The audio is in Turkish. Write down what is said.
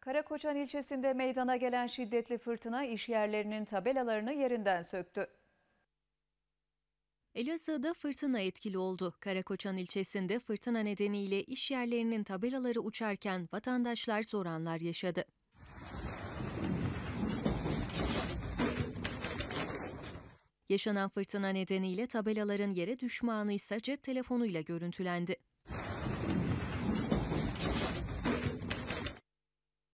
Karakoçan ilçesinde meydana gelen şiddetli fırtına işyerlerinin tabelalarını yerinden söktü. Elazığ'da fırtına etkili oldu. Karakoçan ilçesinde fırtına nedeniyle iş yerlerinin tabelaları uçarken vatandaşlar zor anlar yaşadı. Yaşanan fırtına nedeniyle tabelaların yere düşme anı ise cep telefonuyla görüntülendi.